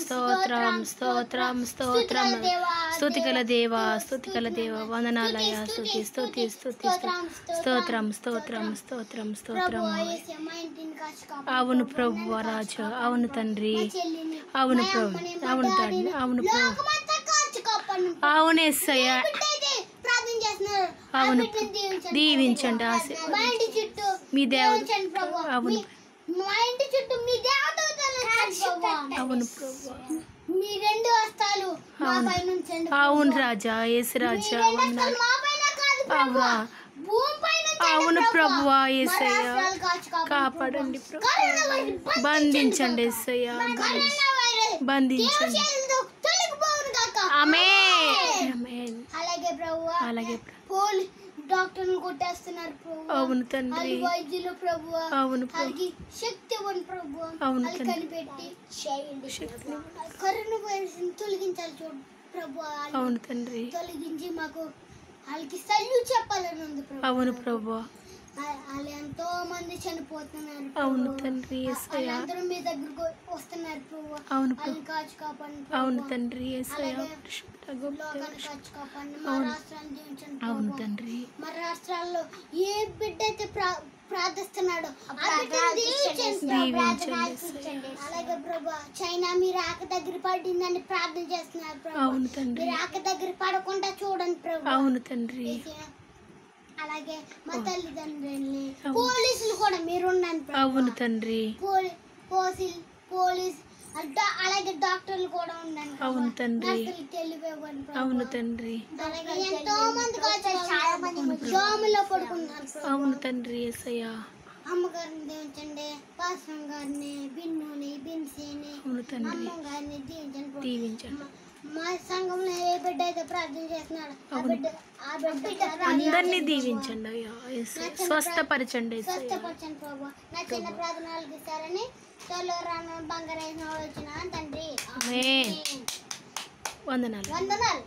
స్తోత్రం స్తోత్రం స్తోత్రం స్తుతిగల దేవా స్తుతిగల దేవా వందనాలయ స్తుతి స్తుతి స్తుతి స్తోత్రం స్తోత్రం స్తోత్రం స్తోత్రం. అవును ప్రభు రాజు. అవును తండ్రి. అవును ప్రభు. అవును తండ్రి. అవును ప్రభు. అవును ఎస్సయ్య ఆ అవును దీవించండి. దీవించండి. మా దేవుడు. అవును. మీ- ఇంటి చుట్టూ మీ. అవును. మీ రెండు అవును. రాజా యేసు మీ రాజా. అవునా. అవును? ప్రభు. ప్రభువా. కాచి కాపాడండి బంధించండి వైరస్ బంధించండి. ఆమేన్. అలాగే ప్రభు అలాగే పోలి డాక్టర్లు కొట్టేస్తున్నారు ప్రభు అవును తండ్రి. వైద్యులు ప్రభు అవును ప్రభు. వాళ్ళకి శక్తి ఇవ్వండి ప్రభు అవును. కనిపెట్టి చేయండి కరోనా వైరస్ తొలగించాలి చూడు ప్రభు అవును తండ్రి. తొలగించి మాకు వాళ్ళకి సల్యూ చెప్పాలని ఉంది అవును ప్రభు వా- వాళ్ళు ఎంతో మంది చనిపోతున్నారు. అవును తండ్రి వాళ్ళందరూ మీ దగ్గరకు వస్తున్నారు ప్రభు. అవును వాళ్ళని కాచి కాపాడండి అవును. తండ్రి అవును. తండ్రి. మన రాష్ట్రాల్లో ఏ బిడ్డ అయితే ప్రా- ప్రార్థిస్తున్నాడో. అలాగే ప్రభు చైనా మీరు ఆక దగ్గర పడిందని ప్రార్థన చేస్తున్నారు ప్రభు. అవును తండ్రి. మీరు ఆక దగ్గర పడకుండా చూడండి ప్రభు. అవును తండ్రి. అలాగే మా తల్లిదండ్రుల్ని. పోలీసులు కూడా మీరు ఉండండి ప్రభు. అవును తండ్రి పోలీ పోలీస్ పోలీస్ అలాగే డాక్టర్లు కూడా ప్రభు. అవును తండ్రి. అవును తండ్రి ఎంతో మంది చాలా మంది దోమలో పడుకున్నారు. అవును తండ్రి ఎస్సయ్య అమ్మగారిని దీవించండి పాస్రం గారిని బిన్నుని బిన్సీని అవును తండ్రి అమ్మ గారిని దీవించండి. దీవించండి మా- సంఘంలో ఏ బిడ్డ అయితే ప్రార్థన చేస్తున్నాడు ఆ. బిడ్డ ఆ బిడ్డ అందరినీ దీవించండి అయ్యా. స్వస్థపరచండి. స్వస్థపరచండి ప్రభు నా చిన్న ప్రార్థనలకు ఇస్తారని త్వరలో రాను బంగారు వచ్చిన తండ్రి ఆమేన్. వందనాలు వందనాలు